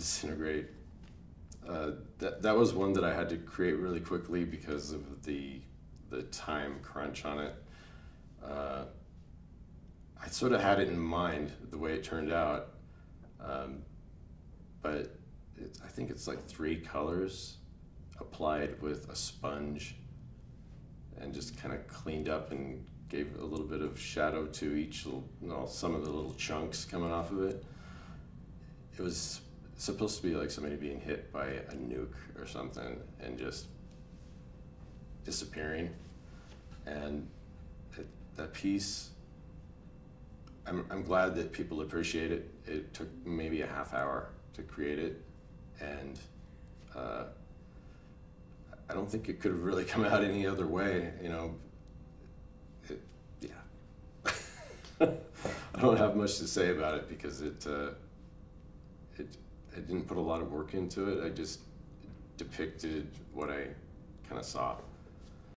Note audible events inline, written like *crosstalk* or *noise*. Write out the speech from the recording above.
disintegrate. Uh, that that was one that I had to create really quickly because of the the time crunch on it. Uh, I sort of had it in mind the way it turned out, um, but I think it's like three colors applied with a sponge and just kind of cleaned up and gave a little bit of shadow to each little, you know, some of the little chunks coming off of it. It was supposed to be like somebody being hit by a nuke or something and just disappearing. And it, that piece, I'm, I'm glad that people appreciate it. It took maybe a half hour to create it. And uh, I don't think it could have really *laughs* come out any other way, you know. Yeah. *laughs* I don't have much to say about it because it, uh, it, I didn't put a lot of work into it. I just depicted what I kind of saw.